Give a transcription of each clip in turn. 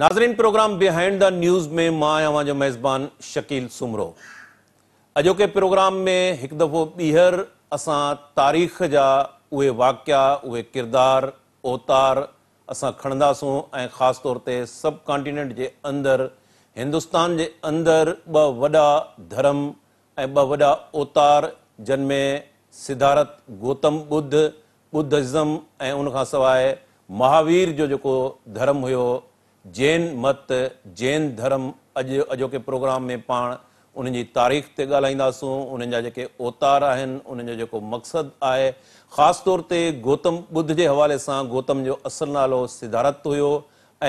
नाज़रीन programme behind the news में मां मेज़बान शकील सुमरो अॼोके प्रोग्राम में हिकु दफ़ो ॿीहर असां तारीख़ जा उहे اوے उहे किरदार अवतार असां खणंदासूं ऐं ख़ासि तौर ते सभु कॉन्टिनेंट जे अंदरु हिंदुस्तान اندر अंदर اندر वॾा धर्म ऐं ॿ वॾा अवतार जनमें सिद्धारथ गौतम ॿुध बुदम ऐं उनखां सवाइ महावीर جو जेको دھرم हुयो जैन मत जैन धर्म अॼु अॼोके प्रोग्राम में पाण उन्हनि जी तारीख़ ते ॻाल्हाईंदासूं उन्हनि जा जेके अवतार आहिनि उन्हनि जो जेको मक़सदु आहे ख़ासि तौर ते गौतम ॿुध जे हवाले सां गौतम जो असल नालो सिदारत हुयो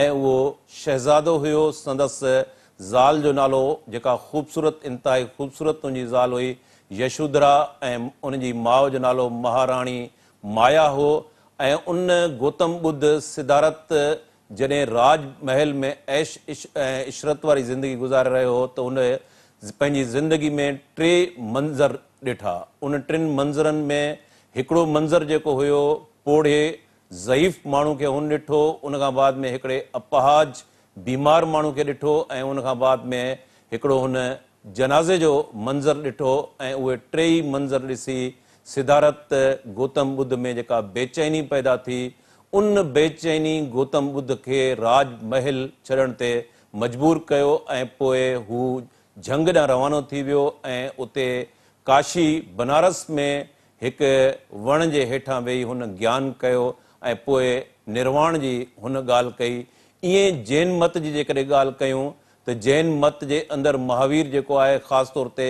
ऐं उहो शहज़ादो हुयो संदसि ज़ाल जो नालो जेका ख़ूबसूरत इंतिहाई ख़ूबसूरत उन ज़ाल हुई यशोदरा ऐं उन जी माउ जो नालो महाराणी माया हो ऐं उन गौतम ॿुध सिदारत जॾहिं राज महल में ऐश इशरत वाली ज़िंदगी गुज़ारे रहे हो तो उन्हें पंहिंजी ज़िंदगी में टे मंज़र डिठा उन टिनि मंजरन में हिकिड़ो मंज़र जेको हुयो पोढ़े ज़ईफ़ माण्हू के उन डिठो उन बाद में हिकिड़े अपहाज बीमार माण्हू के डिठो ऐं उन बाद में हिकिड़ो उन जनाज़े जो मंज़र डिठो ए उहे टई मंज़र ॾिसी सिद्धार्थ गौतम बुद्ध में जेका बेचैनी पैदा थी उन बेचैनी गौतम बुद्ध खे राजमहल महल छॾण ते मजबूर कयो ऐं पोइ हू झंग ॼां रवानो थी वियो ऐं उते काशी बनारस में हिकु वण जे हेठां वेही हुन ज्ञान कयो ऐं पोइ निर्वाण जी हुन ॻाल्हि कई ईअं जैन मत जी जेकॾहिं ॻाल्हि कयूं त जैन मत जे अंदरि महावीर जेको आहे ख़ासि तौर ते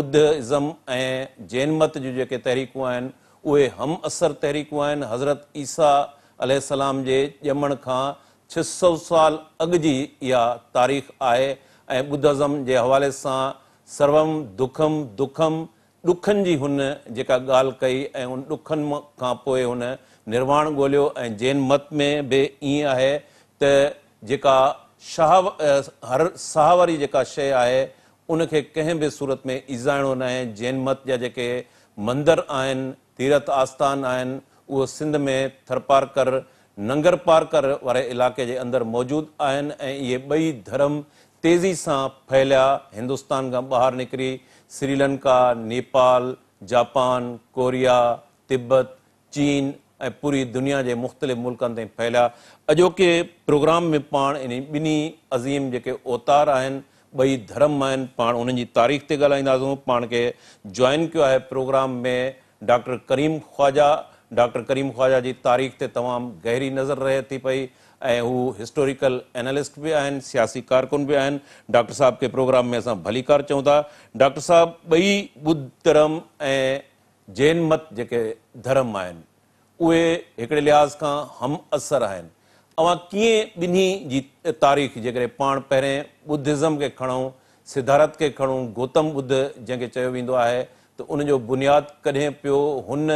ॿुध इज़्म ऐं जैन मत जूं जेके तहरीकूं आहिनि उहे हम असर तहरीकूं आहिनि हज़रत ईसा अलाम जे ॼमण खां छह सौ साल अॻु जी इहा तारीख़ आहे ऐं ॿुध سان जे हवाले सां सर्वम दुखम दुखम ॾुखनि जी हुन जेका ॻाल्हि कई ऐं उन ॾुखनि खां पोइ हुन निर्वाण ॻोल्हियो ऐं जैन मत में बि ईअं आहे त जेका शाह हर साहवारी जेका शइ आहे उनखे कंहिं बि सूरत में ईज़ाइणो न आहे जैन मत जा जेके मंदर आहिनि तीर्थ आस्थान आहिनि उहो सिंध में थरपारकर नंगरपारकर वारे इलाइक़े जे अंदरि मौजूदु आहिनि ऐं इहे ॿई धर्म तेज़ी से फैलिया हिंदुस्तान का ॿाहिरि निकिरी Sri Lanka Nepal Japan Korea Tibet चीन ए पूरी दुनिया के मुख़्तलिफ़ मुल्कनि ताईं फैलिया अॼोके प्रोग्राम में पा इन ॿिन्ही अज़ीम जेके ओतार आहिनि ॿई धर्म आहिनि पाण उन्हनि तारीख़ से ॻाल्हाईंदासूं पा खे जॉइन किया है प्रोग्राम में डॉक्टर करीम ख़्वाजा डॉक्टर करीम ख़्वाजा जी तारीख़ ते तमामु गहरी नज़र रहे थी पई ऐं हू हिस्टोरिकल एनालिस्ट बि आहिनि सियासी कारकुन बि आहिनि डॉक्टर साहिब के प्रोग्राम में असां भली कार चऊं था डॉक्टर साहिबु ॿई ॿुध धर्म ऐं जैनमत जेके धर्म आहिनि उहे हिकिड़े लिहाज़ खां हम असरु आहिनि तव्हां कीअं ॿिन्ही जी तारीख़ जेकॾहिं पाण पहिरें बुदिज़म खे खणूं सिद्धारथ खे खणूं गौतम बुद्ध जंहिंखे चयो वेंदो आहे त उनजो बुनियादु कॾहिं पियो हुन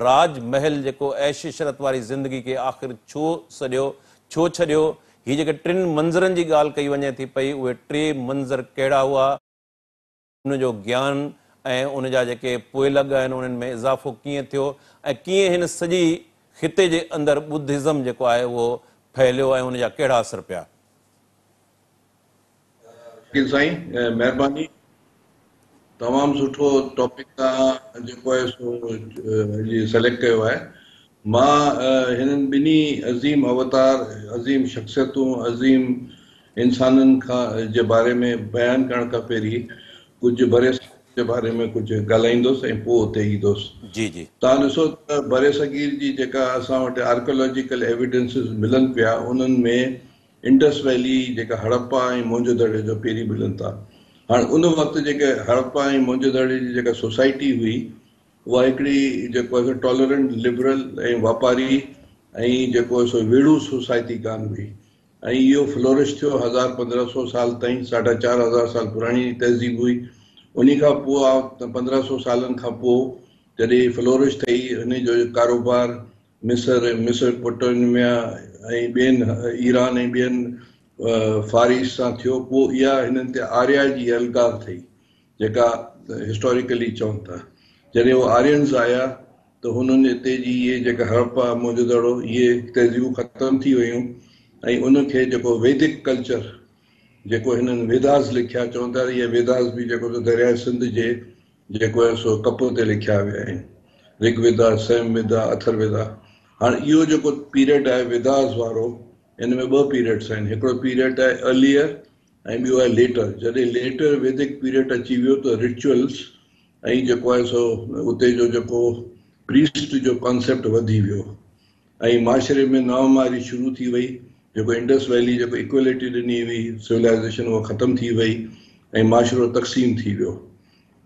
राज महल जेको ऐश शरत वारी ज़िंदगी खे आख़िर छो सॼो छो छॾियो हीअ जेके टिनि मंज़रनि जी ॻाल्हि कई वञे थी पई उहे टे मंज़र कहिड़ा हुआ उनजो ज्ञान ऐं उनजा जेके पोइ लॻा आहिनि उन्हनि में इज़ाफ़ो कीअं थियो ऐं कीअं हिन सॼी ख़िते जे अंदरि बुद्धिज़म जेको आहे उहो फैलियो ऐं उनजा कहिड़ा असर पिया साईं महिरबानी तमामु सुठो टॉपिक आहे जेको आहे सो सिलेक्ट कयो आहे मां हिननि ॿिन्ही अज़ीम अवतार अज़ीम शख़्सियतूं अज़ीम इंसाननि खां जे बारे में बयानु करण खां पहिरीं कुझु भरे जे बारे में कुझु ॻाल्हाईंदुसि ऐं पोइ उते ईंदुसि जी जी तव्हां ॾिसो त भरे सगीर जी जेका असां वटि आर्कोलॉजिकल एविडेंसिस मिलनि पिया उन्हनि में इंडस वैली जेका हड़प्पा ऐं मौज दड़े जो पहिरीं मिलनि था हाणे उन वक़्तु जेके हड़प्पा ऐं मुंझदड़े जी जेका सोसाइटी हुई उहा हिकिड़ी जेको आहे टॉलरेंट लिबरल ऐं वापारी ऐं जेको आहे सो वेड़ू सोसाइटी कान हुई ऐं इहो फ्लोरिश थियो हज़ार पंद्रहं सौ साल ताईं साढा चारि हज़ार साल पुराणी तहज़ीब हुई उन खां पोइ आहे त पंद्रहं सौ सालनि खां पोइ जॾहिं फ्लोरिश ठही हिन जो कारोबार मिसर मिसर पुटनि विया ऐं ॿियनि ईरान ऐं ॿियनि फारिस सां थियो पोइ इहा हिननि ते आर्या जी अलगाल थी जेका हिस्टोरिकली चवनि था जॾहिं उहे आर्यनस आया त हुननि हिते जी इहे जेका हड़प आहे मौजदड़ो इहे तहज़ीबूं ख़तमु थी वियूं ऐं उनखे जेको वैदिक कल्चर जेको हिननि वेदास लिखिया चवनि था इहे वेदास बि जेको दरिया सिंध जे जेको आहे सो कप ते लिखिया विया आहिनि रिग्विदा सैम विदा अथर विदा हाणे इहो जेको पीरियड आहे वेदास वारो हिन में ॿ पीरियड्स पीरियड है अर्लियर ऐं ॿियो लेटर जैसे लेटर वैदिक पीरियड अची वियो त रिचुअल्स ऐं सो उते जो जेको प्रीस्ट जो कॉन्सेप्ट वधी वियो माशरे में नवमारी शुरू थी वई जेको इंडस वैली जेको इक्वलिटी दिनी हुई सिविलाइज़ेशन उहा खत्म थी वई माशरो तक़सीम थी वो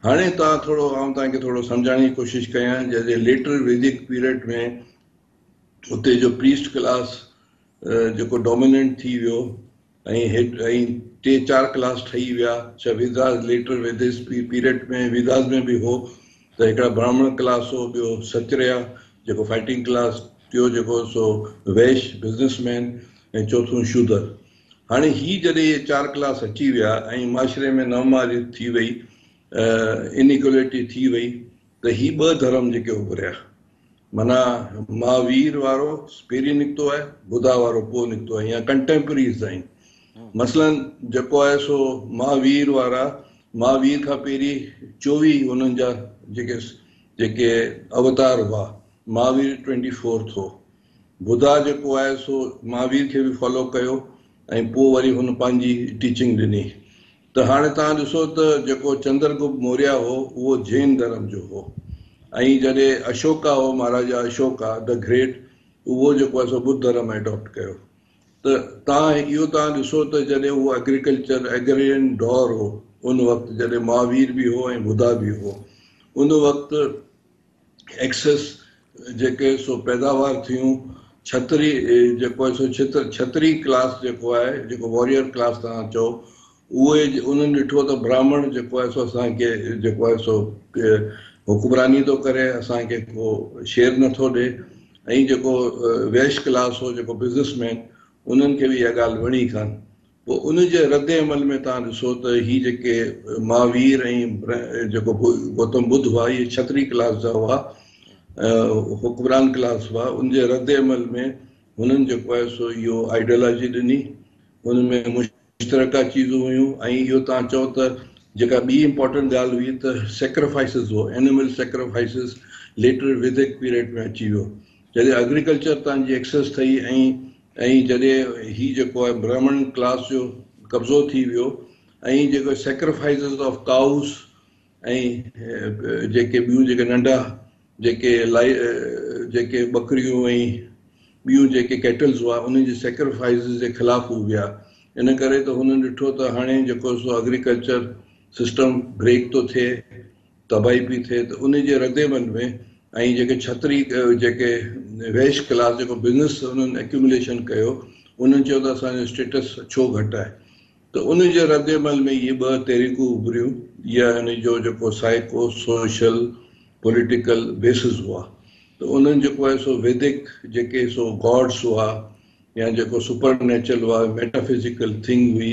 हाँ तव्हां थोरो आउं तव्हांखे थोरो सम्झाइण जी कोशिशि लेटर वैदिक पीरियड में उते जो प्रीस्ट क्लास जेको डोमिनेंट थी वियो ऐं हेठ ऐं टे चारि क्लास ठही विया छा विदास लेटर विदेश पीरियड में विदास में बि हो त हिकिड़ा ब्राह्मण क्लास हो ॿियो सचरिया जेको फाइटिंग क्लास टियो जेको सो वैश बिज़नेसमैन ऐं चोथों शूदर हाणे ही जॾहिं इहे चारि क्लास अची विया ऐं माशरे में नवमारी थी वई इनिक्वलिटी थी वई त हीअ ॿ धर्म जेके उभरिया माना महावीर वारो पहिरीं निकितो आहे बुधा वारो पोइ निकितो आहे या कंटैम्प्रेरीज़ आहिनि मसलन जेको आहे सो महावीर वारा महावीर खां पहिरीं चोवीह हुननि जा जेके जेके अवतार हुआ महावीर ट्वेंटी फोर्थ हो बुधा जेको आहे सो महावीर खे बि फॉलो कयो ऐं पोइ वरी हुन पंहिंजी टीचिंग ॾिनी त हाणे तव्हां ॾिसो त जेको चंद्रगुप्त मौर्या हो उहो जैन धर्म जो हो ऐं जॾहिं अशोका हो महाराजा अशोका द ग्रेट उहो जेको आहे सो बुद्ध धर्म एडॉप्ट कयो त तव्हां इहो तव्हां ॾिसो त जॾहिं उहो एग्रीकल्चर एग्रीन डॉर हो उन वक़्तु जॾहिं महावीर बि हो ऐं बुधा बि हो उन वक़्तु एक्सेस जेके सो पैदावार थियूं छत्री जेको आहे सो छत्र छत्री क्लास जेको आहे जेको वॉरियर क्लास तव्हां चओ उहे उन्हनि ॾिठो त ब्राह्मण जेको आहे सो असांखे जेको आहे सो हुकुमरानी थो करे असांखे को शेयर नथो ॾे ऐं जेको वैश्य क्लास हो जेको बिज़नेसमैन उन्हनि खे बि इहा ॻाल्हि वणी कान पोइ उन जे रदे अमल में तव्हां ॾिसो त हीअ जेके महावीर ऐं जेको गौतम बुध हुआ इहे छत्री क्लास जा हुआ हुकुमरान क्लास हुआ उन जे रद अमल में हुननि जेको आहे सो इहो आइडियोलॉजी ॾिनी हुन में मुश्तरका चीज़ूं हुयूं ऐं इहो तव्हां चओ त जेका ॿी इंपॉर्टेंट ॻाल्हि हुई त सेक्रीफाइसिस हो animal sacrifices later Vedic period में अची वियो जॾहिं एग्रीकल्चर तव्हांजी एक्सेस ठही ऐं ऐं जॾहिं हीउ जेको आहे ब्राह्मण क्लास जो कब्ज़ो थी वियो ऐं जेको सेक्रीफाइसिस ऑफ काउस ऐं जेके ॿियूं जेके नंढा जेके लाइ जेके ॿकरियूं ऐं ॿियूं जेके कैटल्स हुआ उन्हनि जी सेक्रीफाइसिस जे ख़िलाफ़ु हू विया इन करे त हुननि ॾिठो त हाणे जेको सो एग्रीकल्चर सिस्टम ब्रेक तो थे तबाही बि थे तो उन जे रदेमन में ऐं जेके छतरी जेके वेश क्लास जेको बिज़नेस उन्हनि एक्यूमुलेशन कयो उन्हनि चयो त असांजो स्टेटस छो घट है तो उन जे रदेमल में ये ॿ तहरीकूं उभरियूं इहा हिन जो जेको साइको सोशल पॉलिटिकल बेसिस हुआ तो उन्हनि जेको आहे सो वैदिक जेके सो गॉड्स हुआ या जो सुपरनेचुरल हुआ मेटाफिज़िकल थिंग हुई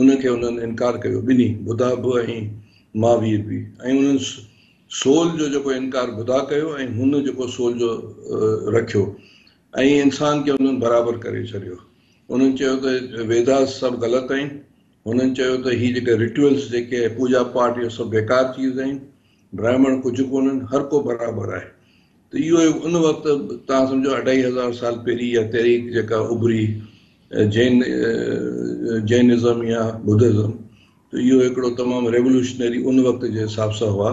उनखे उन्हनि इनकार कयो ॿिन्ही बुदा बि ऐं महावीर बि ऐं उन्हनि सोल जो जेको इनकार बुदा कयो ऐं हुन जेको सोल जो रखियो ऐं इंसान खे उन्हनि बराबरि करे छॾियो उन्हनि चयो त वेदास सभु ग़लति आहिनि हुननि चयो त हीअ जेके रिचुअल्स जेके आहे पूॼा पाठ इहो सभु बेकार चीज़ आहिनि ब्राह्मण कुझु कोन आहिनि हर को बराबरि आहे त इहो उन वक़्तु तव्हां सम्झो अढाई हज़ार साल पहिरीं या तहरीक जेका उभरी जैन जैनिज़म या बुधिज़म तो इहो हिकिड़ो तमामु रेवोल्यूशनरी उन वक़्त जे हिसाब सां हुआ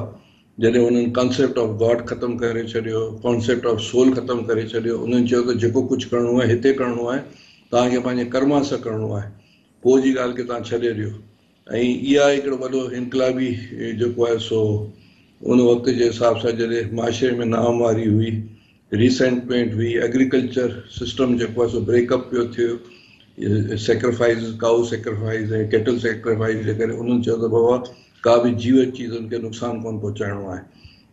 जॾहिं उन्हनि कॉन्सेप्ट ऑफ गॉड ख़तमु करे छॾियो कॉन्सेप्ट ऑफ सोल ख़तमु करे छॾियो उन्हनि चयो त जेको कुझु करिणो आहे हिते करिणो आहे तव्हांखे पंहिंजे कर्मा सां करिणो आहे पोइ जी ॻाल्हि खे तव्हां छॾे ॾियो ऐं इहा हिकिड़ो वॾो इनकलाबी जेको आहे सो उन वक़्त जे हिसाब सां जॾहिं माशरे में नाहमारी हुई रिसेंटमेंट हुई एग्रीकल्चर सिस्टम जेको आहे सो ब्रेकअप पियो थियो सेक्रीफाइस काउ सेक्रीफाइस आहे केटल सेक्रीफाइस जे करे उन्हनि बाबा का भी जीवित चीज़ उनके नुकसान कोन पहुचाइणो तो आहे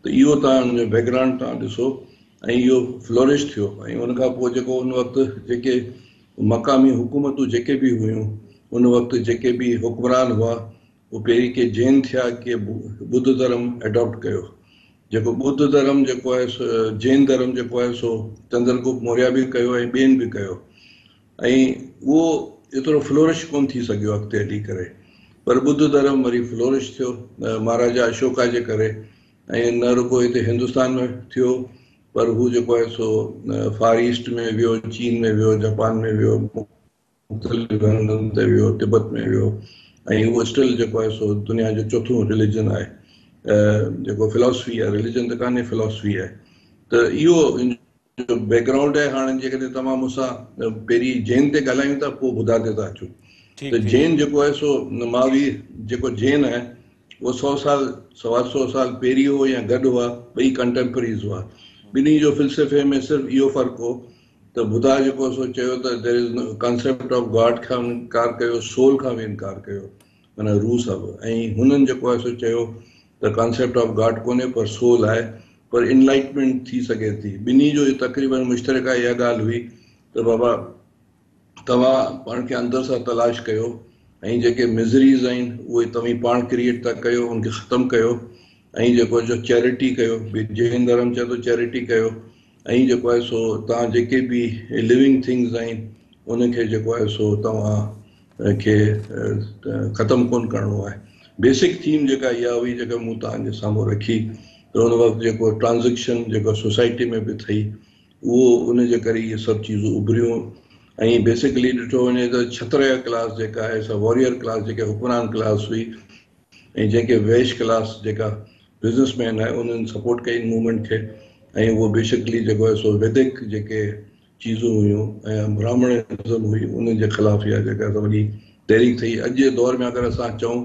त इहो तव्हां बैकग्राउंड तव्हां ॾिसो फ्लोरिश थो ऐं उनखां उन वक़्तु जेके मक़ामी हुकूमतू जेके भी हुई उन वक़्तु जेके बि हुक्मरान हुआ वो पहिरीं के जैन थिया कि बुद्ध धर्म एडॉप्ट कयो बुद्ध धर्म जेको आहे जैन धर्म जेको आहे सो चंद्रगुप्त मौर्य भी बेन भी ॿियनि ऐं उहो एतिरो फ्लोरिश कोन थी सघियो अॻिते हली करे पर ॿुध धर्म वरी फ्लोरिश थियो महाराजा अशोका जे करे ऐं न रुॻो हिते हिंदुस्तान में थियो पर हू जेको आहे सो फार ईस्ट में वियो चीन में वियो जापान में वियो ते वियो तिबत में वियो ऐं उहो स्टिल जेको आहे सो दुनिया जो चोथों रिलिजन आहे जेको फिलोसफी आहे रिलिजन त कान्हे फिलोसफी आहे त इहो जो बैकग्राउंड आहे हाणे जेकॾहिं तव्हां मूंसां पहिरीं जैन से ॻाल्हायूं था पोइ ॿुधा ते था जैन जो है सो महावीर जो जैन है उहो सौ साल सवा सौ साल पेरी हो या गड हुआ ॿई कंटेम्परीज़ हुआ बिन्हीं जो फिलसफे में सिर्फ यो फर्क़ हो तो बुधा जेको सो चयो there is concept of God का इनकार कयो सोल का भी इनकार कयो माना रूह सां बि ऐं सो चयो ऑफ गॉड को पर सोल है पर इनलाइटमेंट थी सके थी ॿिन्ही जो तक़रीबन मुश्तरका इहा गाल हुई तो बाबा तव्हां पाण खे अंदरि सां तलाश कयो ऐं जेके मिज़रीज़ आहिनि उहे तव्हीं पाण क्रिएट था कयो उनखे ख़तमु कयो ऐं जेको जो चैरिटी कयो जैन धर्म चए थो तो चैरिटी कयो ऐं जेको आहे सो तव्हां जेके बि लिविंग थिंग्स आहिनि उनखे जेको आहे सो तव्हां खे ख़तमु कोन करिणो आहे बेसिक थीम जेका इहा हुई जेका मूं तव्हांजे साम्हूं रखी त वक़्तु जेको ट्रांज़ेक्शन जेका सोसाइटी में बि थई उहो उन जे करे इहे सभु चीज़ूं उभरियूं ऐं बेसिकली ॾिठो वञे त छत्रय क्लास जेका आहे सा वॉरियर क्लास जेके हुकमरान क्लास हुई ऐं जेके वैश्य क्लास जेका बिज़नेसमैन आहे उन्हनि सपोर्ट कई मूवमेंट खे ऐं उहो बेसिकली जेको आहे सो वैदिक जेके चीज़ूं हुयूं ऐं ब्राह्मण हुयूं जे ख़िलाफ़ु इहा जेका वॾी तहरीक थी अॼु जे दौर में अगरि असां चऊं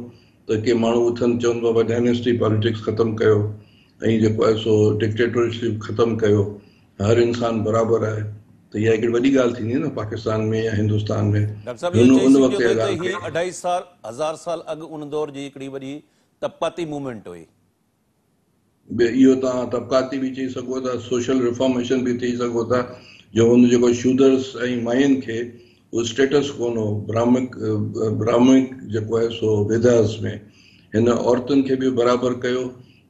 त के माण्हू उथनि चवनि बाबा डायनेस्टी पॉलिटिक्स ख़तमु कयो ऐं जेको आहे सो डिक्टेटरशिप ख़तमु कयो हर इंसान बराबरि आहे त इहा हिकिड़ी वॾी ॻाल्हि थींदी न पाकिस्तान में या हिंदुस्तान में अढाई साल हज़ार साल अॻु उन दौर जी हिकिड़ी वॾी तबकाती मूवमेंट हुई इहो तव्हां तबकाती बि चई सघो था सोशल रिफॉर्मेशन बि चई सघो था जो हुन जेको शूदर्स ऐं माइनि खे उहो स्टेटस कोन हो ब्राह्मिक ब्राह्मिक जेको आहे सो वेदास में हिन औरतुनि खे बि बराबरि कयो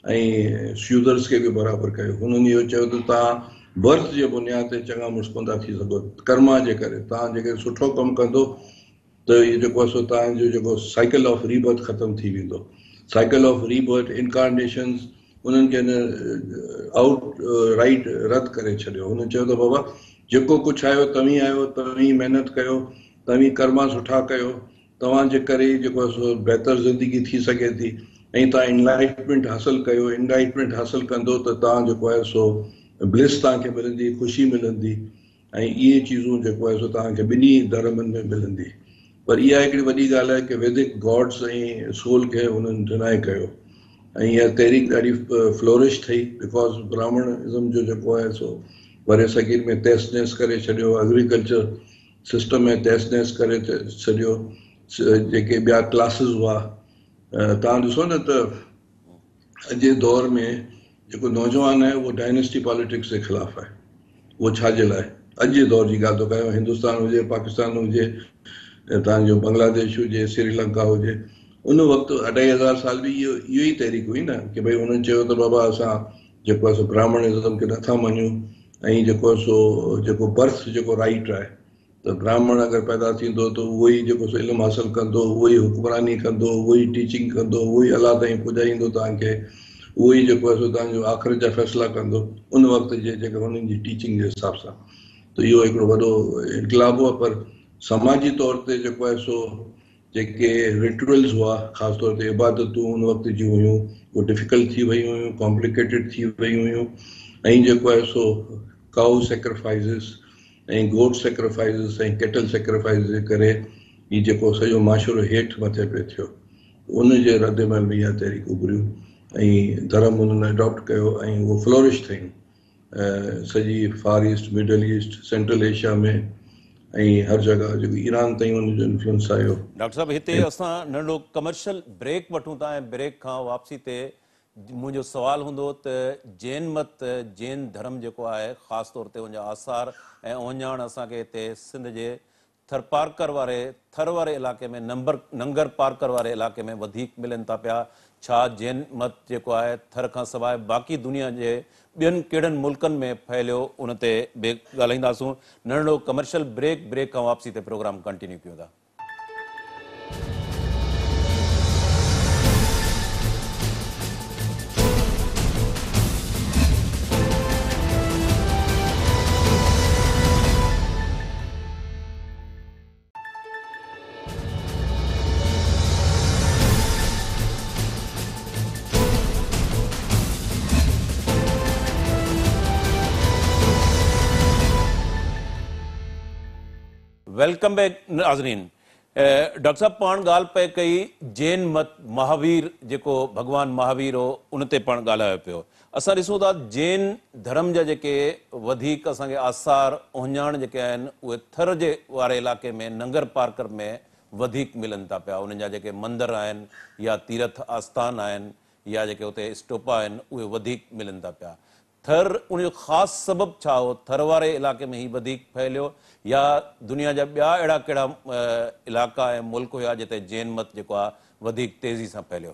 ऐं शूदर्स खे बि बराबरि कयो हुननि इहो चयो त तव्हां बर्थ जे बुनियाद ते चङा मुश्कन था थी सघो कर्मा जे करे तव्हां जेके सुठो कमु कंदो त इहो जेको आहे सो तव्हांजो जेको साइकिल ऑफ रीबर्थ ख़तमु थी वेंदो साइकिल ऑफ रीबर्थ इनकारनेशन्स उन्हनि खे हिन आउट राइट रद्द करे छॾियो हुन चयो त बाबा जेको कुझु आयो तव्हीं आयो तव्हीं महिनत कयो तव्हीं कर्मा सुठा कयो तव्हांजे करे ई जेको आहे सो बहितर ज़िंदगी थी सघे थी એ તો એનલાઈટમેન્ટ حاصل કયો એનલાઈટમેન્ટ حاصل કર દો તો તા જો હોય સો બેસ તા કે બરી ખુશી મિલતી એ યે ચીઝો જો હોય સો તા કે બની દર્મન મે મિલતી પર યે એકડી વડી ગાલ હે કે વેદિક ગોડ્સ એ સોલ કે ઉનન જનાય કયો એ યા તારીખ ગડી ફ્લોરિશ થઈ બીકોઝ બ્રાહ્મણિઝમ જો જો હોય સો વરે સગીર મે ટેસ્નેસ કરે છડ્યો એગ્રીકલ્ચર સિસ્ટમ મે ટેસ્નેસ કરે છડ્યો જે કે બ્યા ક્લાસસ હોવા तव्हां ॾिसो न त अॼु जे दौर में जेको नौजवान आहे उहो डायनेस्टी पॉलिटिक्स जे ख़िलाफ़ु आहे उहो छाजे लाइ अॼु जे दौर जी ॻाल्हि थो कयूं हिंदुस्तान हुजे पाकिस्तान हुजे तव्हांजो बांग्लादेश हुजे श्रीलंका हुजे उन वक़्तु अढाई हज़ार साल बि इहो इहो ई तहरीक हुई न की भई हुननि चयो त बाबा असां जेको आहे सो ब्राह्मण एज़म खे नथा मञूं ऐं जेको आहे सो जेको बर्थ जेको राइट आहे त ब्राह्मण अगरि पैदा थींदो त उहो ई जेको सो इल्मु हासिलु कंदो उहो ई हुकमरानी कंदो उहो ई टीचिंग कंदो उहो ई अलाह ताईं पुॼाईंदो तव्हांखे उहो ई जेको आहे सो तव्हांजो आख़िर जा फ़ैसिला कंदो उन वक़्त जे जेके हुननि जी टीचिंग जे हिसाब सां त इहो हिकिड़ो वॾो इनकलाब आहे पर समाजी तौर ते जेको आहे सो जेके रिचुअल्स हुआ ख़ासि तौर ते इबादतूं उन वक़्त जूं हुयूं उहे डिफिकल्ट थी वियूं हुयूं कॉम्प्लिकेटेड थी वियूं हुयूं ऐं जेको आहे सो काउ सेक्रिफाइसिस ऐं गोट सेक्रेफाइसिस ऐं केटल सेक्रीफाइज़ जे करे हीउ जेको सॼो माशरो हेठि मथे पियो थियो उन जे रदे में बि इहा तहरीक उभरियूं ऐं धर्म हुननि एडॉप्ट कयो ऐं उहो फ्लोरिश थियूं सॼी far east middle east central Asia में ऐं हर जॻह जेको ईरान ताईं हुनजो इंफ्लुएंस आयो डॉक्टर साहिबु हिते असां नंढो कमर्शियल ब्रेक ब्रेक वठूं था ऐं खां वापसी ते मुंहिंजो सुवालु हूंदो त जैन मत जैन धर्म जेको आहे ख़ासि तौर ते हुनजो आसार ऐं उञाण असांखे हिते सिंध जे थर पार्कर वारे थर वारे इलाइक़े में नंबर नंगर पार्कर वारे इलाइक़े में वधीक मिलनि था पिया छा जैन मत जेको आहे थर खां सवाइ बाक़ी दुनिया जे ॿियनि कहिड़नि मुल्कनि में फैलियो उन ते बि ॻाल्हाईंदासीं नंढो कमर्शल ब्रेक ब्रेक खां वापसी हिते प्रोग्राम कंटिन्यू कयूं था वेलकम बैक नाज़रीन डॉक्टर साहिबु पाण ॻाल्हि पए कई जैन मत महावीर जेको भॻवानु महावीर हो उन ते पाण ॻाल्हायो पियो असां ॾिसूं था जैन धर्म जा जेके वधीक असांखे आसार उञाण जेके आहिनि उहे थर जे वारे इलाइक़े में नंगर पार्कर में वधीक मिलनि था पिया उन्हनि जा जेके मंदर आहिनि या तीर्थ आस्थान आहिनि या जेके हुते स्टोपा आहिनि उहे वधीक मिलनि था पिया थर उनजो ख़ासि सबबु छा हो थर वारे इलाइक़े में ई वधीक फैलियो या दुनिया जा ॿिया अहिड़ा कहिड़ा इलाका है मुल्क हुआ जिते जैन मत जो आहे तेज़ी से फैलो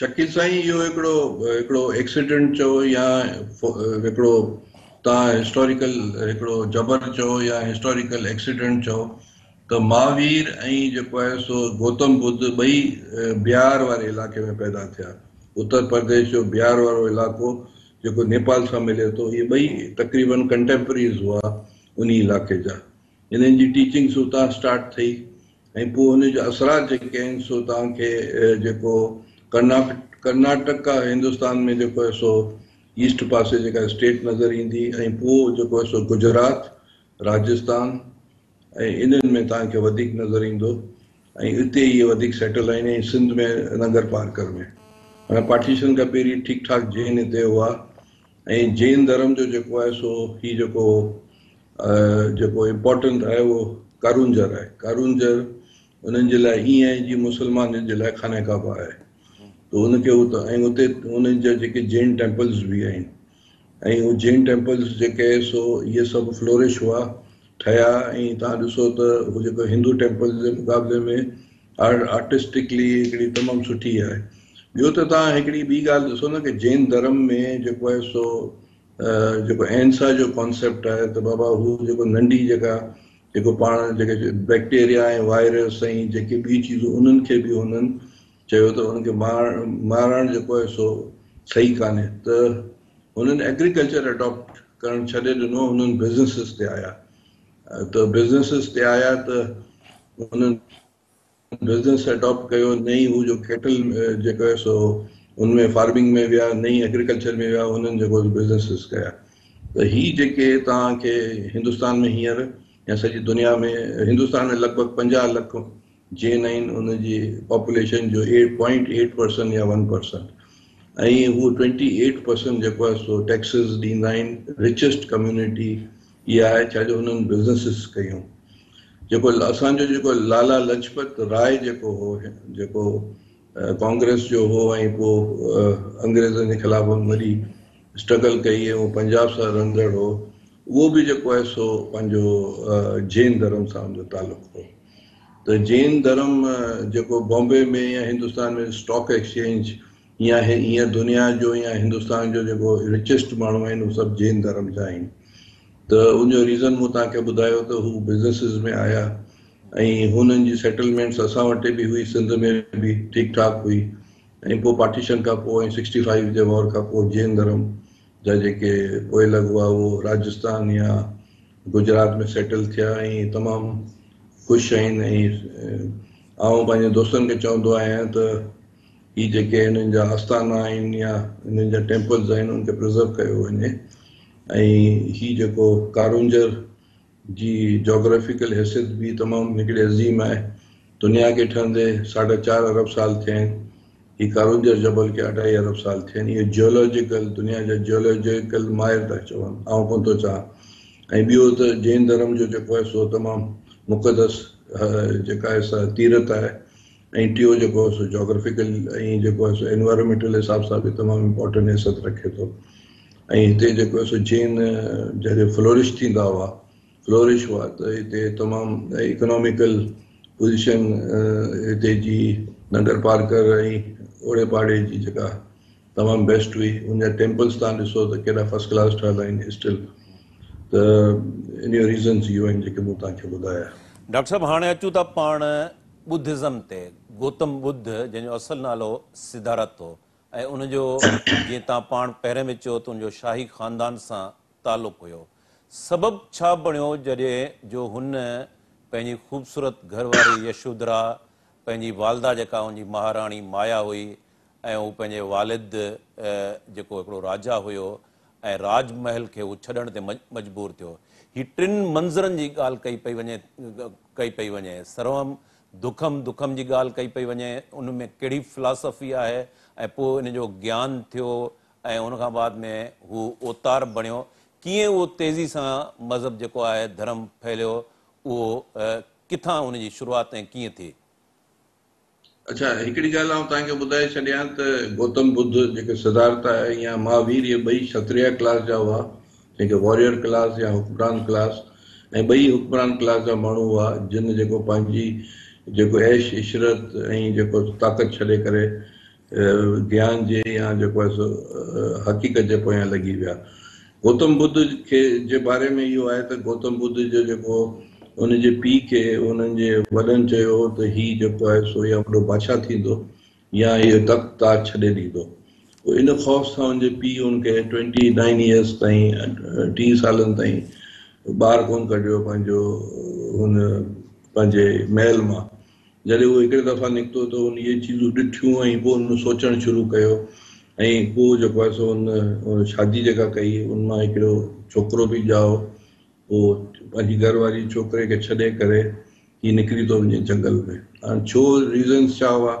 शकील साई यो एकड़ो एकड़ो एक्सीडेंट चो या एकड़ो ता हिस्टोरिकल एकड़ो जबर चो या हिस्टोरिकल एक्सीडेंट चो तो महावीर ऐं जेको आहे सो गौतम बुद्ध ॿई बिहार वारे इलाइक़े में पैदा थिया उत्तर प्रदेश जो बिहार वारो इलाइक़ो जो नेपाल से मिले तो ये बई तक़रीबन कंटेम्परीज़ हुआ उन इलाक़े जा इन्हनि जी टीचिंग्स उतां स्टार्ट थी ऐं पोइ हुन जा असरात जेके सो तव्हांखे कर्नाट कर्नाटका हिंदुस्तान में जो सो ईस्ट पासे स्टेट नज़र इंदी ऐं सो गुजरात राजस्थान ऐं इन्हनि में तव्हांखे वधीक नज़र ईंदो ऐं हिते सेटल आहिनि सिंध में नगर पार्कर में माना पार्टीशन का पहिरीं ठीक ठाक जैन हिते हुआ ऐं जैन धर्म जो जेको आहे सो हीउ जेको जेको इम्पोर्टेंट आहे उहो कारुनिझर आहे कारूंझर उन्हनि जे लाइ ईअं आहे जीअं मुस्लमाननि जे लाइ खाने काबा आहे त हुनखे उहो त ऐं उते उन्हनि जा जेके जैन टैम्पल्स बि आहिनि ऐं उहे जैन टैम्पल्स जेके आहे सो इहे सभु फ्लोरिश हुआ ठहिया ऐं तव्हां ॾिसो त उहो जेको हिंदू टैम्पल जे मुक़ाबले में आ आर्टिस्टिकली हिकिड़ी तमामु सुठी आहे ॿियो त तव्हां हिकिड़ी ॿी ॻाल्हि ॾिसो न की जैन धर्म में जेको आहे सो जेको एंसा जो कॉन्सेप्ट आहे त बाबा हू जेको नंढी जेका जेको पाण जेके बैक्टेरिया ऐं वायरस ऐं जेके ॿी चीज़ूं उन्हनि खे बि हुननि चयो त उन्हनि खे मार मारणु जेको आहे सो सही कान्हे त हुननि एग्रीकल्चर एडॉप्ट करणु छॾे ॾिनो हुननि बिज़नेसिस ते आया त बिज़नेसिस ते आया त हुननि बिजनेस अडॉप्ट कयो नई हू जो केटल जेको आहे सो उनमें फार्मिंग में विया नई एग्रीकल्चर में विया उन्हनि जेको बिज़नेसिस कया त ही जेके तव्हांखे हिंदुस्तान में हींअर या सॼी दुनिया में हिंदुस्तान में लॻभॻि पंजाह लख जीन आहिनि उनजी पॉपुलेशन जो एट पॉइंट एट परसेंट या वन परसेंट ऐं हू ट्वेंटी एट परसेंट जेको आहे सो टैक्सिस ॾींदा आहिनि रिचेस्ट कम्युनिटी इहा आहे छाजो हुननि बिज़नेसिस कयूं जो असो जेको लाला लजपत राय जो हो जेको कांग्रेस जो हो अंग्रेज के खिलाफ जे वरी स्ट्रगल कई वो पंजाब से रंधड़ हो उहो बि जेको आहे सो पंहिंजो जैन धर्म से हुनजो तालुक़ु हो तो जैन धर्म जो बॉम्बे में या हिंदुस्तान में स्टॉक एक्सचेंज या दुनिया जो या हिंदुस्तान जो जेको रिचेस्ट माण्हू आहिनि उहे सभु जैन धर्म जा त उनजो रीज़न मूं तव्हांखे ॿुधायो त हू बिज़नेसिस में आया ऐं हुननि जी सेटलमेंट्स असां वटि बि हुई सिंध में बि ठीकु ठाक हुई ऐं पोइ पार्टीशन खां पोइ ऐं सिक्सटी फाइव जे वॉर खां पोइ जैन धर्म जा जेके कोयलग हुआ उहो राजस्थान या गुजरात में सेटल थिया ऐं तमामु ख़ुशि आहिनि ऐं आउं पंहिंजे दोस्तनि खे चवंदो आहियां त हीअ जेके हिननि जा आस्थाना आहिनि या हिननि जा टेम्पल्स आहिनि उनखे प्रिज़र्व कयो वञे ऐं ही जेको कारूंजर जी जोग्राफिकल हैसियत भी तमाम अज़ीम है दुनिया के ठहंदे साढा चार अरब साल थे आहिनि कारुंजर जबल के अढाई अरब साल थे ये इहे जियोलॉजिकल दुनिया जा जियोलॉजिकल मायर था चवन आउं कोन थो तो चवां ऐं ॿियो जैन धर्म जो जेको सो तमामु मुक़दस जेका आहे सा तीरथ आहे ऐं टियों जेको जोग्राफिकल ऐं एनवायरमेंटल हिसाब से भी तमाम इंपॉर्टेंट हैसियत रखे थो ऐं हिते जेको आहे सो जैन जॾहिं फ्लोरिश थींदा हुआ फ्लोरिश हुआ त हिते तमामु इकोनॉमिकल पोज़ीशन हिते जी नंढर पार्कर ऐं ओड़े पाड़े जी जेका तमामु बेस्ट हुई हुन जा टैम्पल्स तव्हां ॾिसो त कहिड़ा फस्ट क्लास ठहियल आहिनि स्टिल त इन जो रीज़न्स इहो आहिनि जेके मूं तव्हांखे ॿुधाया डॉक्टर साहिबु हाणे अचूं था पाण बुदिज़म ते गौतम बुद्ध जंहिंजो असल नालो सिधारथ हो ऐं उनजो जीअं तव्हां पाण पहिरें में चयो त उनजो शाही ख़ानदान सां तालुक़ु हुओ सबबु छा बणियो जॾहिं जो हुन पंहिंजी ख़ूबसूरत घरवारी यशोधरा पंहिंजी वालदा जेका उन जी महाराणी माया हुई ऐं हू पंहिंजे वालिद जेको हिकिड़ो राजा हुयो ऐं राज खे हू छॾण ते मज थियो हीअ टिनि मंज़रनि जी ॻाल्हि कई पई वञे कई पई वञे सर्वम दुखम दुखम जी ॻाल्हि कई पई वञे उन में कहिड़ी फिलासफ़ी आहे એ પોને જો જ્ઞાન થયો એ ان کا بعد میں وہ اتار બન્યો કી એ وہ تیزی સા مذہب જો આય ધર્મ ફેલ્યો ઓ કીથા ઓની શુરૂઆત કી થી اچھا એકડી ગલા તાકે બધાય છડીયા ત ગૌતમ બુદ્ધ જે કે સદાર્થ આયા महावीर એ બઈ ક્ષત્રિય ક્લાસ જોવા કે વોરિયર ક્લાસ يا હુકુમરાન ક્લાસ એ બઈ હુકુમરાન ક્લાસ નો માનુવા જન જો પાંજી જો એ ઇશ્રત એ જો તાકત છલે કરે ज्ञान जे या जेको आहे सो हक़ीक़त जे पोयां लॻी विया गौतम बुद्ध खे जे बारे में इहो आहे त गौतम बुद्ध जो जेको उन जे पीउ खे उन्हनि जे वॾनि चयो त हीउ जेको आहे सो या वॾो बादशाह थींदो या इहो तार छॾे ॾींदो इन ख़ौफ़ सां हुनजे पीउ हुनखे ट्वेंटी नाइन ईयर्स ताईं टीह सालनि ताईं ॿाहिरि कोन कढियो पंहिंजो हुन पंहिंजे महल मां जॾहिं उहो हिकिड़े दफ़ा निकितो त उन इहे चीज़ूं ॾिठियूं ऐं पोइ उन सोचणु शुरू कयो ऐं पोइ जेको आहे सो उन शादी जेका कई उन मां हिकिड़ो छोकिरो बि ॼाओ पोइ पंहिंजी घर छोकिरे खे छॾे करे हीउ निकिरी थो वञे जंगल में हाणे छो रीज़न्स छा हुआ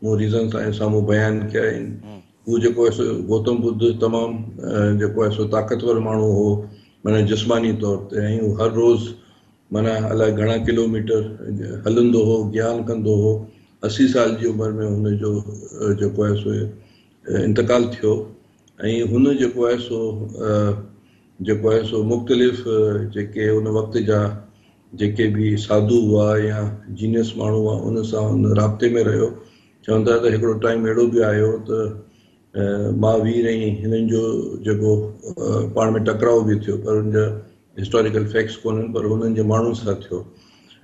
उहो रीज़न्स हाणे साम्हूं बयानु कया आहिनि हू हम्म। जेको आहे सो गौतम बुद्ध तमामु जेको आहे सो ताक़तवर माण्हू हो माना जिस्मानी तौर ते ऐं हर रोज़ माना अलाए घणा किलोमीटर हलंदो हो ज्ञान कंदो हो असी साल जी उमिरि में हुनजो जेको आहे सो इंतकाल थियो ऐं हुन जेको आहे सो जेको आहे सो मुख़्तलिफ़ जेके हुन वक़्त जा जेके बि साधू हुआ या जीनियस माण्हू हुआ उन सां हुन राब्ते में रहियो चवंदा त हिकिड़ो टाइम अहिड़ो बि आयो त मां वीर ऐं हिननि जो जेको पाण में टकराव बि थियो पर हुनजा हिस्टोरिकल फैक्ट्स कोन्हनि पर हुननि जे माण्हुनि सां थियो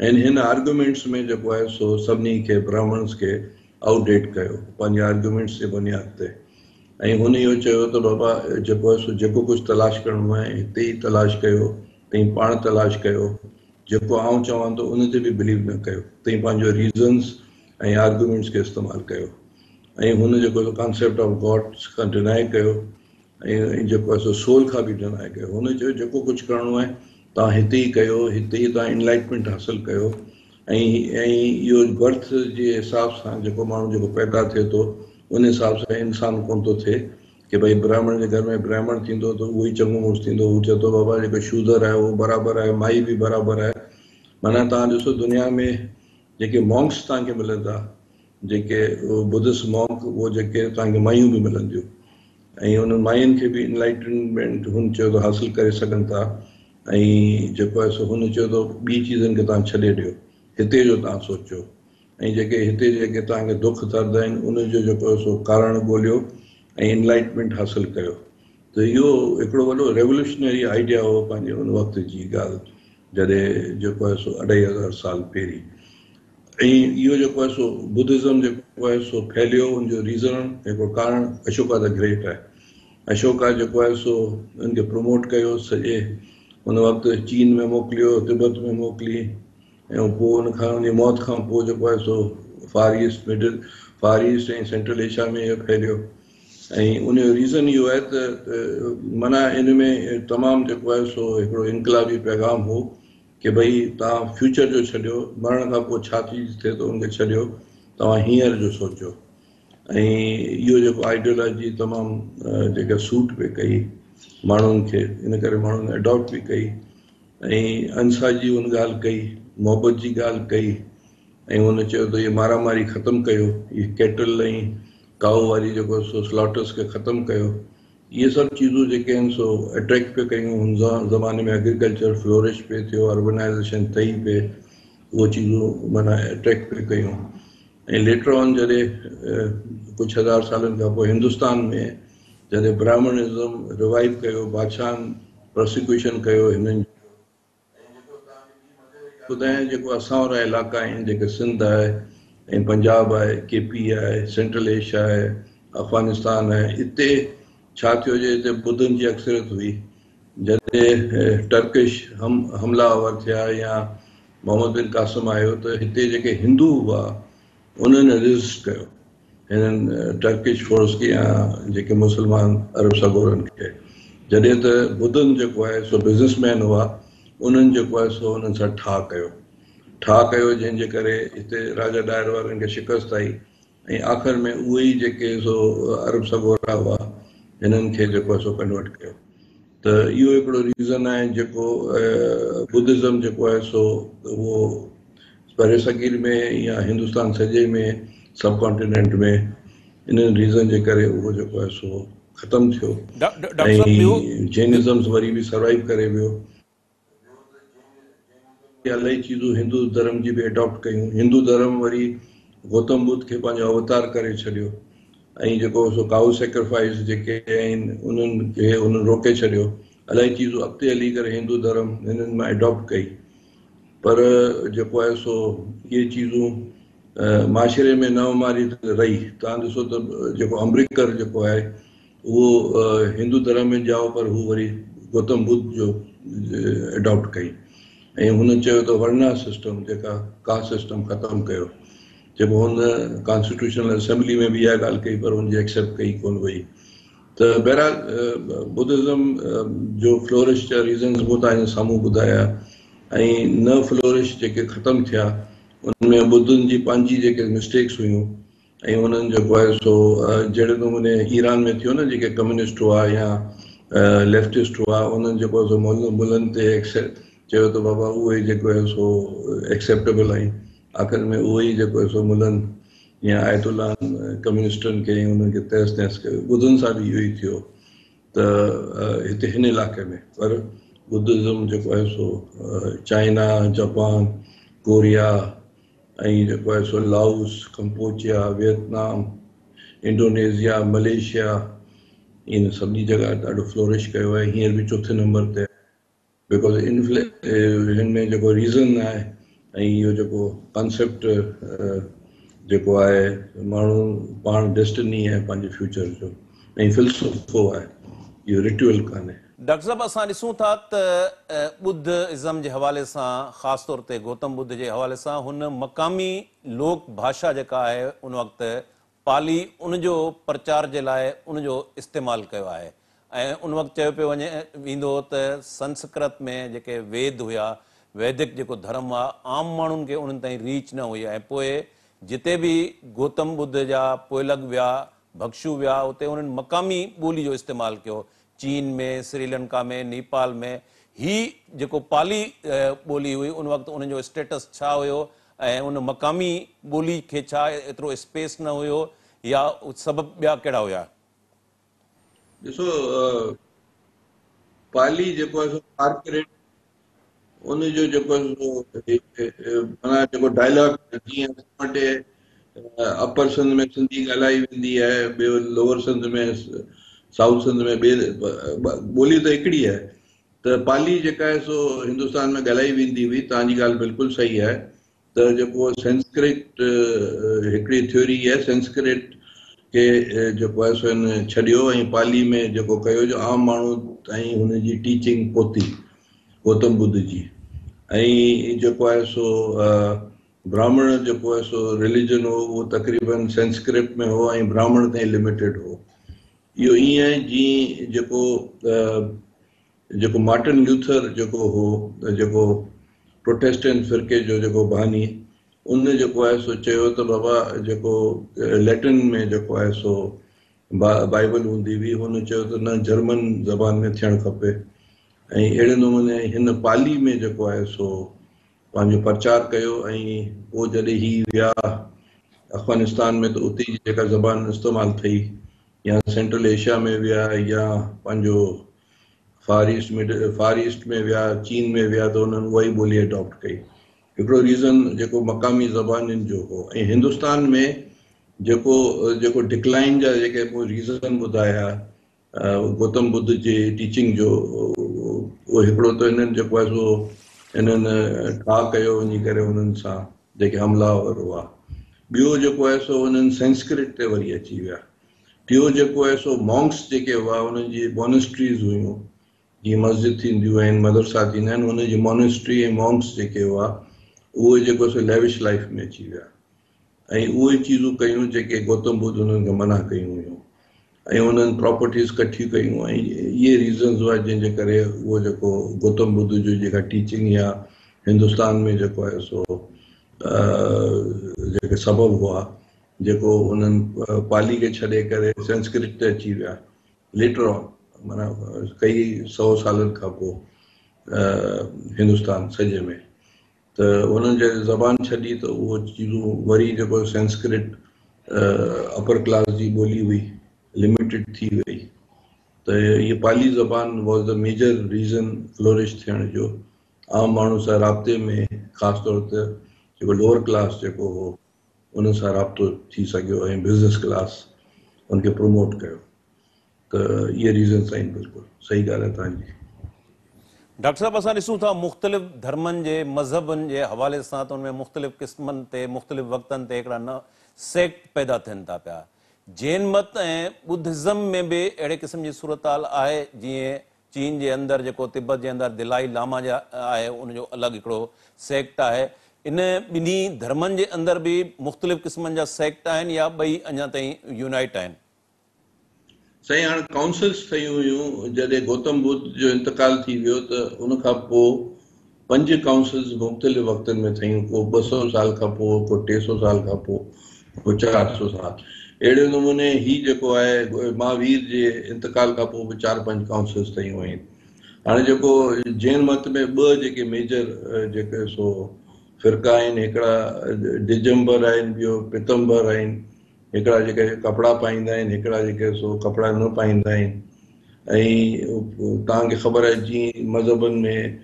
ऐं हिन आर्ग्यूमेंट्स में जेको आहे सो सभिनी खे ब्राह्मण्स खे आउटडेट कयो पंहिंजे आर्ग्यूमेंट्स जे बुनियाद ते ऐं हुन इहो चयो त बाबा जेको आहे सो जेको कुझु तलाश करिणो आहे हिते ई तलाश कयो तई पाण तलाश कयो जेको आउं चवां थो उन ते बि बिलीव न कयो तई पंहिंजो रीज़न्स ऐं आर्ग्यूमेंट्स खे इस्तेमालु कयो ऐं हुन जेको कॉन्सेप्ट ऑफ गॉड्स खां डिनाए कयो ऐं जेको आहे सो सोल खां बि पाए कयो हुन चयो जेको कुझु करिणो आहे तव्हां हिते ई कयो हिते ई तव्हां इनलाइटमेंट हासिलु कयो ऐं ऐं इहो बर्थ जे हिसाब सां जेको माण्हू जेको पैदा थिए थो उन हिसाब सां इंसानु कोन थो थिए की भई ब्राह्मण जे घर में ब्राह्मण थींदो त उहो ई चङो मुड़ुसु थींदो हू चए थो बाबा जेको शूदर आहे उहो बराबरि आहे माई बि बराबरि आहे माना तव्हां ॾिसो दुनिया में जेके मॉन्क्स तव्हांखे मिलनि था जेके बुद्धिस्ट मॉन्क उहो जेके तव्हांखे माइयूं बि मिलंदियूं ऐं उन्हनि माइयुनि खे बि इनलाइटमेंट हुन चयो त हासिलु करे सघनि था ऐं जेको आहे सो हुन चयो त ॿी चीज़नि खे तव्हां छॾे ॾियो हिते जो तव्हां सोचियो ऐं जेके हिते जेके तव्हांखे दुख दर्द आहिनि उनजो जेको आहे सो कारण ॻोल्हियो ऐं इनलाइटमेंट हासिलु कयो त इहो हिकिड़ो वॾो रेवोल्यूशनरी आइडिया हुओ पंहिंजे उन वक़्त जी ॻाल्हि जॾहिं जेको आहे सो अढाई हज़ार साल पहिरीं ऐं इहो जेको आहे सो बुद्धिज़म जेको आहे सो फैलियो हुनजो रीज़न जेको कारण अशोका द ग्रेट आहे अशोका जेको आहे सो हुनखे प्रमोट कयो सॼे हुन वक़्तु चीन में मोकिलियो तिब्बत में मोकिली ऐं पोइ हुन खां हुनजी मौत खां पोइ जेको आहे सो Far East Middle Far East ऐं सेंट्रल एशिया में इहो फैलियो ऐं उनजो रीज़न इहो आहे त माना इन में तमामु जेको आहे सो हिकिड़ो इनकलाबी पैगाम हो કે ભાઈ તા ફ્યુચર જો છોડ્યો મરના કો છાતી જે તે તો ઉને છોડ્યો તા હિયર જો સોચો એ યો જો આઇડિયોલોજી તમામ જે કે સૂટ પે કઈ માણો કે ઇન કરે માણો એડોપ્ટ ભી કઈ એ અંસાજી ઉન ગાલ કઈ mohabbat ji gal kai એ ઉન ચે તો યે મારામારી ખતમ કયો યે કેટલઈ કાઉં વાલી જો સોસલાટસ કે ખતમ કયો ये सब चीज़ों जेके आहिनि सो अट्रैक्ट पे कयूं हुन ज़माने में एग्रीकल्चर फ्लोरिश पे थे अर्बनाइज़ेशन ठही पे वो चीज़ों माना अट्रैक्ट पे कयूं ऐं लेटर ऑन जॾहिं कुझु हज़ार सालनि खां पोइ हिंदुस्तान में जॾहिं ब्राह्मणिज़म रिवाइव कयो बादशाह प्रोसिक्यूशन कयो हिननि ॿुधायां जेको असां वारा इलाइक़ा आहिनि जेके सिंध आहे ऐं पंजाब आहे के पी आहे सेंट्रल एशिया आहे अफ़गानिस्तान आहे हिते छा थियो हुजे हिते ॿुधनि जी अक्सरियत हुई जॾहिं टर्किश हम हमलावर थिया या मोहम्मद बिन कासिम आयो त हिते जेके हिंदू हुआ उन्हनि रजिस्ट कयो हिननि टर्किश फोर्स खे या जेके मुस्लमान अरब सगोरनि खे जॾहिं त ॿुधनि जेको आहे सो बिज़नेसमैन हुआ उन्हनि जेको आहे सो उन्हनि सां ठा कयो ठा कयो जंहिंजे करे हिते राजा डायर वारनि खे शिकस्त आई ऐं आख़िर में उहे ई जेके सो अरब सगोरा हुआ हिननि खे जेको आहे सो कन्वर्ट कयो त इहो हिकिड़ो रीज़न आहे जेको बुद्धिज़म जेको आहे सो उहो परे सगीर में या हिंदुस्तान सॼे में सब कॉन्टिनेंट में इन्हनि रीज़न जे करे उहो जेको आहे सो ख़तमु थियो ऐं जैनिज़म्स वरी बि सर्वाइव करे वियो इलाही चीजूं हिंदू धर्म जी बि एडॉप्ट कयूं हिंदू धर्म वरी गौतम बुद्ध खे पंहिंजो अवतार करे छॾियो એ જો કો સો કૌસ સેક્રિફાઈસ જે કે એન ઉનન કે ઉન રોકે ચર્યો અલાઈ ચીઝો અફતેલી કરે હિન્દુ ધર્મ એનન મે એડોપ્ટ કઈ પર જો કો હે સો યે ચીઝો માશરે મે નવ મારી રહી તાં સો તો જો કો અમેરિકર જો કો હે વો હિન્દુ ધર્મ મે જાઓ પર હુ વરી ગૌતમ બુદ્ધ જો એડોપ્ટ કઈ એ હન ચયો તો વર્ના સિસ્ટમ જે કા કૌસ સિસ્ટમ ખતમ કયો जब हुन कॉन्स्टिट्यूशनल असेंबली में बि इहा ॻाल्हि कई पर हुनजी एक्सेप्ट कई कोन वई त बहिराल बुधिज़म जो फ्लोरिश जा रीज़न्स मूं तव्हांजे साम्हूं ॿुधाया ऐं न फ्लोरिश जेके ख़तमु थिया उनमें बुधनि जी पंहिंजी जेके मिस्टेक्स हुयूं ऐं उन्हनि जेको आहे सो जहिड़े नमूने ईरान में थियो न जेके कम्युनिस्ट हुआ या लेफ्टिस्ट हुआ उन्हनि जेको आहे सो मुलनि ते एक्सेप्ट चयो त बाबा उहे जेको आहे सो एक्सेप्टेबल आहिनि आख़िर में उहो ई जेको सो मुलनि या आयतुला कम्युनिस्टनि खे हुननि खे तेस तेस कयो ॿुधनि सां बि इहो ई थियो त हिते हिन इलाइक़े में पर बुदिज़म जेको आहे सो चाइना जापान कोरिया ऐं जेको आहे सो Laos Cambodia Vietnam Indonesia Malaysia इन सभिनी जॻह ॾाढो फ्लोरिश कयो आहे हींअर बि चोथे नंबर ते बिकॉज़ इन्फ्ले हिन में जेको रीज़न आहे ऐं इहो जेको कंसेप्ट जेको आहे माण्हू पाण आहे पंहिंजे फ्यूचर जो ऐं फिलसफो आहे इहो डॉक्टर साहिबु असां ॾिसूं था त ॿुध इज़म जे हवाले सां ख़ासि तौर ते गौतम ॿुध जे हवाले सां हुन मक़ामी लोक भाषा जेका आहे उन वक़्तु पाली उनजो प्रचार जे लाइ उनजो इस्तेमालु कयो आहे ऐं उन वक़्तु चयो पियो वञे ईंदो त संस्कृत में जेके वेद हुया वैदिक जो धर्म आहे आम माण्हुनि के उन रीच न हुई है पोइ जिते भी गौतम बुद्ध जा पोयलग विया भक्षू विया उते उन्हनि मक़ामी बोली जो इस्तेमाल कयो चीन में श्रीलंका में नेपाल में ही जो पाली बोली हुई उन वक्त उन्हनि जो स्टेटस छा हुयो उन मक़ामी बोली के छा एतिरो स्पेस न हुयो या सबबु ॿिया कहिड़ा हुया ॾिसो पाली सो कॉर्पोरेट उन जो जेको माना जेको डायलॉग जीअं अपर सिंध में सिंधी ॻाल्हाई वी आहे लोअर सिंध में साउथ सिंध में बोली तो एक हिकिड़ी आहे तो पाली जो आहे सो हिंदुस्तान में ॻाल्हाई वेंदी हुई तव्हांजी तो ॻाल्हि बिल्कुलु सही है त तो जेको संस्कृत एक थ्योरी है संस्कृत के जो है सो हिन छॾियो पाली में जेको कयो जो आम माण्हू ताईं हुनजी टीचिंग पहुती गौतम बुद्ध जी ऐं जेको आहे सो ब्राह्मण जेको आहे सो रिलीजन हो उहो तक़रीबन संस्कृत में हो ऐं ब्राह्मण ताईं लिमिटेड हो इहो ईअं आहे जीअं जेको जेको मार्टिन ल्यूथर जेको हो जेको प्रोटेस्टेंट फिरके जो जेको बानी उन जेको आहे सो चयो त बाबा जेको लैटिन में जेको आहे सो बा बाइबल हूंदी हुई हुन चयो त न जर्मन ज़बान में थियणु खपे ऐं अहिड़े नमूने हिन पाली में जेको आहे सो पंहिंजो प्रचार कयो ऐं पोइ जॾहिं ही विया अफगानिस्तान में त उते जी जेका ज़बान इस्तेमालु थी या सेंट्रल एशिया में विया या पंहिंजो far east middle far east में विया चीन में विया त उन्हनि उहा ई ॿोली अडॉप्ट कई हिकिड़ो रीज़न जेको मक़ामी ज़बानियुनि जो हो ऐं हिंदुस्तान में जेको जेको डिक्लाइन जा जेके मूं रीज़न ॿुधाया गौतम बुद्ध जे टीचिंग जो उहो हिकिड़ो त हिननि जेको आहे सो हिननि ठा कयो वञी करे हुननि सां जेके हमलावरो हुआ ॿियो जेको आहे सो हुननि संस्कृत ते वरी अची विया टियों जेको आहे सो मॉन्क्स जेके हुआ हुननि जी मोनेस्ट्रीज़ हुयूं जीअं मस्जिद थींदियूं आहिनि मदरसा थींदा आहिनि हुनजी मोनेस्ट्री ऐं मॉन्क्स जेके हुआ उहे जेको सो लेविश लाइफ में अची विया ऐं उहे चीज़ूं कयूं जेके गौतम बुद्ध हुननि खे मना कयूं हुयूं ऐं उन्हनि प्रोपर्टीज़ कठियूं कयूं ऐं इहे रीज़न्स हुआ जंहिंजे करे उहो जेको गौतम बुद्ध जो जेका टीचिंग या हिंदुस्तान में जेको आहे सो जेके सबबु हुआ जेको उन्हनि पाली खे छॾे करे संस्कृत ते अची विया ऑन माना कई सौ सालनि खां पोइ हिंदुस्तान सॼे में त उन्हनि जे ज़बान छॾी त उहो चीज़ूं वरी जेको संस्कृत अपर क्लास जी ॿोली हुई लिमिटेड थी वही तो ये पाली ज़बान was the major reason flourish थियण जो आम माण्हू से राब्ते में खास तौर ते लोअर क्लास जेको हो उन सां राब्तो थी सघियो बिज़नेस क्लास उनखे प्रमोट कयो त इहे रीज़न्स आहिनि बिल्कुलु सही ॻाल्हि आहे तव्हांजी डॉक्टर साहिबु असां ॾिसूं था मुख़्तलिफ़ धर्मनि जे मज़हबनि जे हवाले सां त उनमें मुख़्तलिफ़ क़िस्मनि मुख़्तलिफ़ वक़्तनि न सेक्ट पैदा थन था पिया जैन मत ऐं में भी अड़े क़िस्म की सूरत हाल आहे जीअं चीन के अंदर जेको तिब्बत के अंदर दिलाई लामा जा आहे उनजो अलॻि सेक्ट है इन बिन्हीं धर्म के अंदर भी मुख़्तलिफ़ किस्म जा सेक्ट आहिनि या ॿई अञा ताईं यूनाइट आहिनि काउंसिल्स जैसे गौतम बुद्ध जो इंतकाल थी वियो पंज काउंसिल्स मुख़्तलिफ़ वक़्तनि में ठहियूं को ॿ सौ साल खां को टे सौ साल का चार सौ साल अहिड़े नमूने ही जेको आहे महावीर जे इंतकाल खां पोइ बि चारि पंज काउंसिल्स कयूं आहिनि हाणे जेको जैन मत में ॿ जेके मेजर जेके सो फ़िरका आहिनि हिकिड़ा डिजंबर आहिनि ॿियो पितंबर आहिनि हिकिड़ा जेके कपिड़ा पाईंदा आहिनि हिकिड़ा जेके सो कपिड़ा न पाईंदा आहिनि ऐं तव्हांखे ख़बर आहे जीअं मज़हबनि में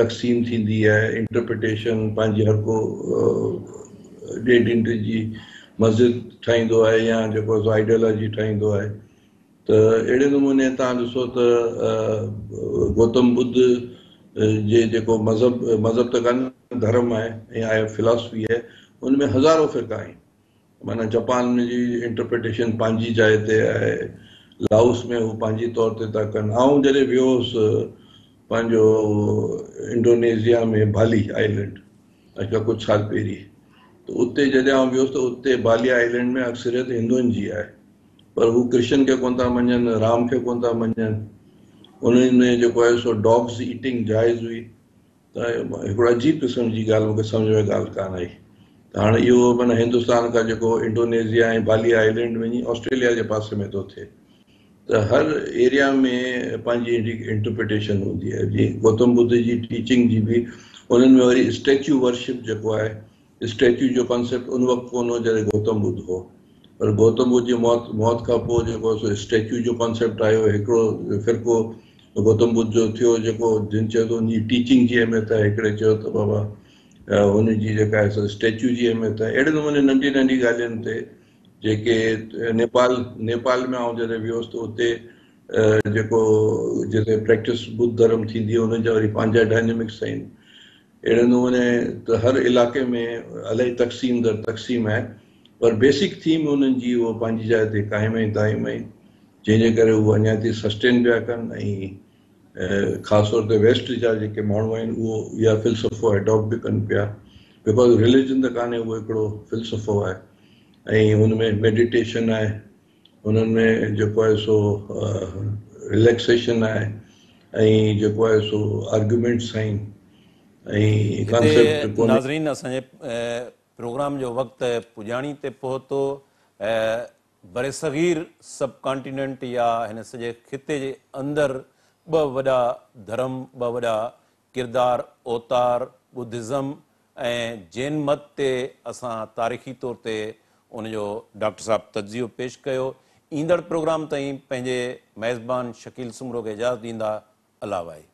तक़सीम थींदी आहे इंटरप्रिटेशन पंहिंजी हर को ॾेढ निंढ जी मस्ज़िद ठाहींदो आहे या जेको आइडियोलॉजी ठाहींदो आहे त अहिड़े नमूने तव्हां ॾिसो त गौतम बुद्ध जे जेको मज़हब मज़हब त कान धर्म आहे या आहे फिलोसफी आहे में हज़ारो फ़िका आहिनि माना जापान में जी इंटरप्रिटेशन पंहिंजी जाइ ते आहे लाउस में हू पंहिंजी तौर ते था कनि ऐं जॾहिं वियोसि पंहिंजो इंडोनेशिया में भाली आइलैंड अॼुकल्ह कुझु साल पहिरीं तो उते जॾहिं आउं वियुसि त तो उते बालिया आइलैंड में अक्सरियत हिंदुनि जी आहे पर हू क्रिश्चन खे कोन था मञनि राम खे कोन था मञनि उन्हनि तो में जेको आहे सो डॉग्स ईटिंग जाइज़ हुई त हिकिड़ो अजीब क़िस्म जी ॻाल्हि मूंखे सम्झ में ॻाल्हि कान आई त तो हाणे इहो माना हिंदुस्तान खां जेको इंडोनेशिया ऐं बालिया आइलैंड वञी ऑस्ट्रेलिया जे पासे में थो थिए त हर एरिया में पंहिंजी इंटरप्रिटेशन हूंदी आहे जीअं गौतम बुद्ध जी टीचिंग जी बि उन्हनि में वरी स्टैच्यू वर्शिप जेको आहे स्टैच्यू जो कॉन्सेप्ट उन वक़्तु कोन हो जॾहिं गौतम बुद्ध हो पर गौतम बुद्ध जी मौत मौत का पोइ जेको स्टैच्यू जो कॉन्सेप्ट आयो हिकिड़ो फ़िरको गौतम बुद्ध जो थियो जेको जिन चयो तो त हुनजी टीचिंग जी अहमियत आहे हिकिड़े चयो त बाबा हुनजी जेका आहे स्टैच्यू जी अहमियत आहे अहिड़े नमूने नंढी नंढी ॻाल्हियुनि ते जेके नेपाल नेपाल में आउं जॾहिं वियोसि त उते जेको जिते प्रैक्टिस बुद्ध धर्म थींदी आहे हुनजा वरी पंहिंजा डायनेमिक्स आहिनि अहिड़े नमूने त हर इलाइक़े में इलाही तक़सीम दर तक़सीम आहे पर बेसिक थीम उन्हनि जी उहा पंहिंजी जाइ ते क़ाइम आहे ताईम आहिनि जंहिंजे करे उहो अञा ताईं सस्टेन पिया कनि ऐं ख़ासि तौर ते वेस्ट जा जेके माण्हू आहिनि उहो इहा फ़िलसफ़ो एडॉप्ट बि कनि पिया बिकॉज़ रिलीजन त कान्हे उहो हिकिड़ो फ़िलसफ़ो आहे ऐं हुन में मेडिटेशन आहे हुननि में जेको आहे सो रिलेक्सेशन आहे ऐं जेको आहे सो आर्गुमेंट्स आहिनि नाज़रीन असांजे प्रोग्राम जो वक़्ति पुॼाणी ते पहुतो ऐं बरेसीर सब कॉन्टिनेंट या हिन सॼे ख़िते जे अंदर ॿ वॾा धर्म ॿ वॾा किरदार ओतार बुदिज़म ऐं जैन मत ते असां तारीख़ी तौर ते उनजो डॉक्टर साहिबु तज्यो पेश कयो ईंदड़ प्रोग्राम ताईं पंहिंजे मेज़बान शकील सुमरो खे इजाज़त ॾींदा अलावा